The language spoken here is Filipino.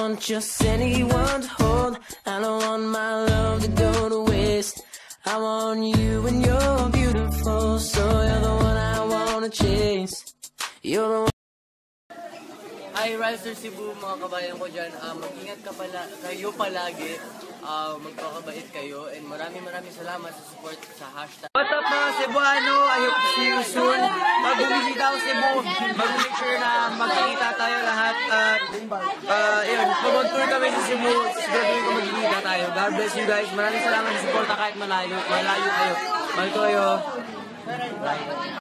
want just anyone to hold. I don't want my love to go to waste. I want you and you're beautiful, so you're the one I wanna chase. You're the one. Hi, Riser Cebu, mga kabayan ko dyan. Ah, mag-ingat ka pala, kayo palagi. Ah, magpakabait kayo. And maraming maraming salamat sa support sa hashtag. What's up mga Cebuano? I hope to see you soon. Bumisita ako Cebu, mag-make sure na. At, uh, ah, yun, mag-tour kami sa Cebu, siguraduhin ko magigita tayo. God bless you guys. Maraming salamat sa support kahit malayo. Malayo kayo. Mahal ko kayo. Bye.